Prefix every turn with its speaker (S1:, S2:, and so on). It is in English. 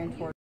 S1: and to